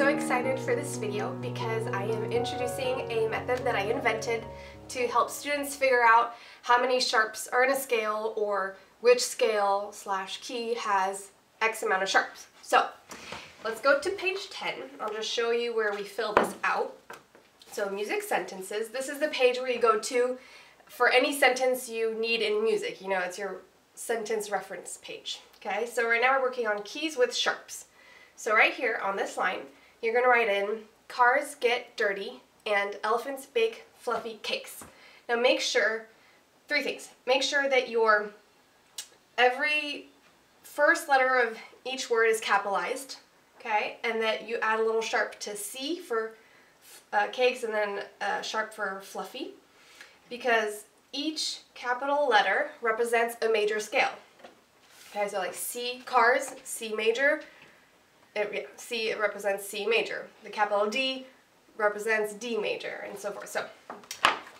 so excited for this video because I am introducing a method that I invented to help students figure out how many sharps are in a scale or which scale slash key has X amount of sharps. So let's go to page 10. I'll just show you where we fill this out. So music sentences, this is the page where you go to for any sentence you need in music. You know, it's your sentence reference page. Okay, so right now we're working on keys with sharps. So right here on this line, you're going to write in cars get dirty and elephants bake fluffy cakes. Now make sure, three things. Make sure that your, every first letter of each word is capitalized, okay, and that you add a little sharp to C for uh, cakes and then uh, sharp for fluffy because each capital letter represents a major scale. Okay, so like C, cars, C major, it, C it represents C major. The capital D represents D major and so forth. So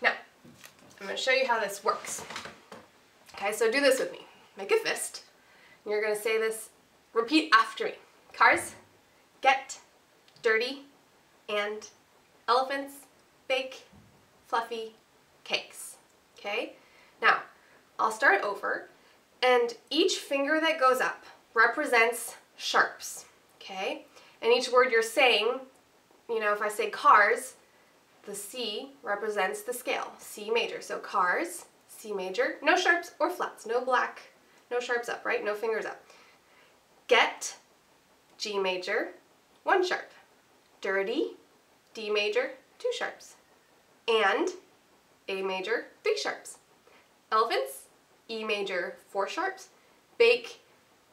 now I'm going to show you how this works. Okay, so do this with me. Make a fist. And you're going to say this, repeat after me. Cars get dirty and elephants bake fluffy cakes. Okay? Now, I'll start over and each finger that goes up represents sharps okay? And each word you're saying, you know, if I say cars, the C represents the scale, C major. So cars, C major, no sharps or flats, no black, no sharps up, right? No fingers up. Get, G major, one sharp. Dirty, D major, two sharps. And, A major, three sharps. Elephants, E major, four sharps. Bake,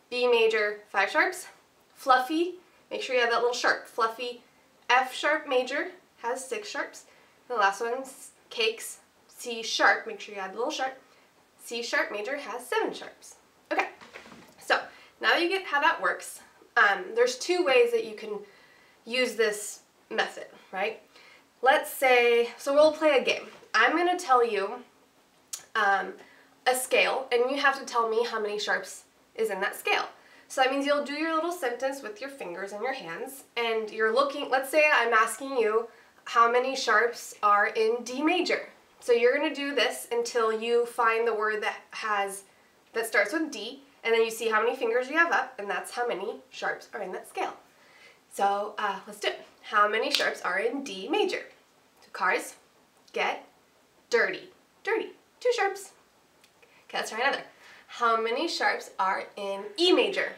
B major, five sharps. Fluffy, make sure you have that little sharp. Fluffy, F sharp major has six sharps. the last one, cakes, C sharp, make sure you add the little sharp. C sharp major has seven sharps. Okay, so now that you get how that works, um, there's two ways that you can use this method, right? Let's say, so we'll play a game. I'm going to tell you um, a scale, and you have to tell me how many sharps is in that scale. So that means you'll do your little sentence with your fingers and your hands, and you're looking, let's say I'm asking you how many sharps are in D major. So you're gonna do this until you find the word that has, that starts with D, and then you see how many fingers you have up, and that's how many sharps are in that scale. So uh, let's do it. How many sharps are in D major? So cars, get, dirty, dirty, two sharps. Okay, let's try another. How many sharps are in E major?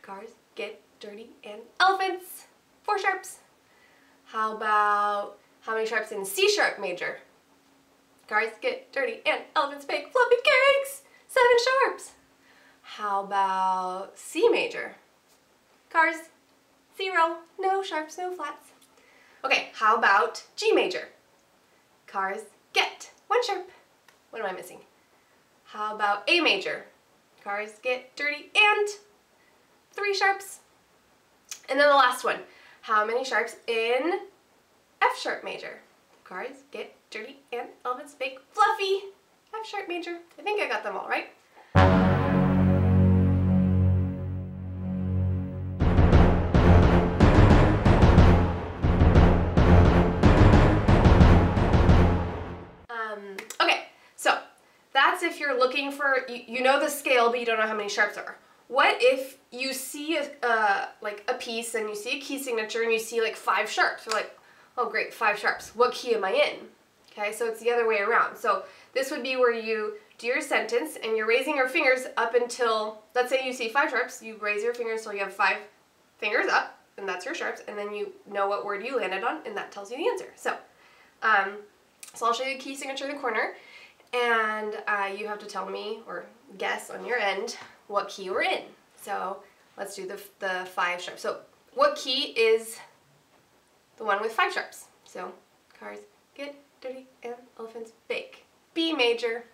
Cars, get, dirty, and elephants. Four sharps. How about how many sharps in C sharp major? Cars, get, dirty, and elephants bake fluffy cakes. Seven sharps. How about C major? Cars, zero, no sharps, no flats. Okay, how about G major? Cars, get, one sharp. What am I missing? How about A major? Cars get dirty and three sharps. And then the last one. How many sharps in F sharp major? Cars get dirty and elephants bake fluffy. F sharp major. I think I got them all right. Looking for, you, you know the scale, but you don't know how many sharps are. What if you see a, uh, like a piece and you see a key signature and you see like five sharps? You're like, oh great, five sharps. What key am I in? Okay, so it's the other way around. So this would be where you do your sentence and you're raising your fingers up until, let's say you see five sharps, you raise your fingers so you have five fingers up, and that's your sharps, and then you know what word you landed on, and that tells you the answer. So, um, so I'll show you a key signature in the corner, and uh, you have to tell me or guess on your end what key we're in. So let's do the, the five sharps. So what key is the one with five sharps? So cars get dirty and elephants bake. B major.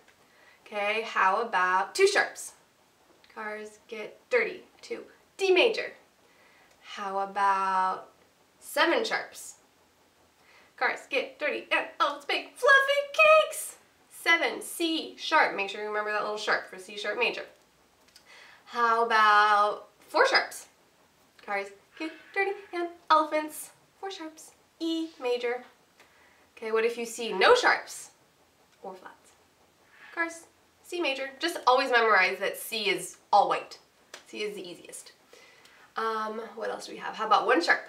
Okay, how about two sharps? Cars get dirty. Two. D major. How about seven sharps? Cars get dirty and elephants bake fluffy cakes. Seven, C sharp. Make sure you remember that little sharp for C sharp major. How about four sharps? Cars get dirty, and elephants, four sharps, E major. Okay, what if you see no sharps or flats? Cars, C major. Just always memorize that C is all white. C is the easiest. Um, what else do we have? How about one sharp?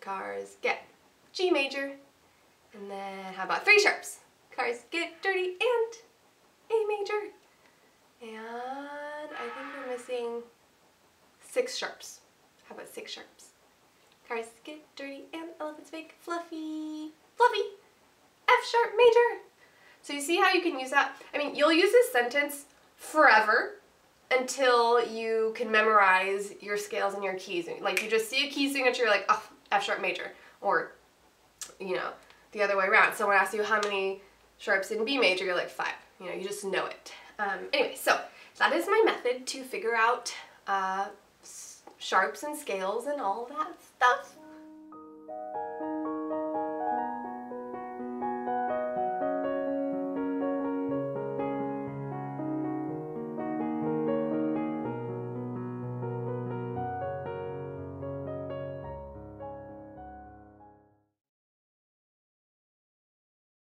Cars, get G major. And then how about three sharps? Cars, get dirty, and A major. And I think we're missing six sharps. How about six sharps? Cars get dirty and elephants make fluffy, fluffy, F sharp major. So you see how you can use that? I mean, you'll use this sentence forever until you can memorize your scales and your keys. Like you just see a key signature, like, oh, F sharp major. Or, you know, the other way around. Someone asks you how many sharps in B major, you're like, five. You know, you just know it. Um, anyway, so that is my method to figure out uh, sharps and scales and all that stuff.